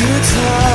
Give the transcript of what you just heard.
good time.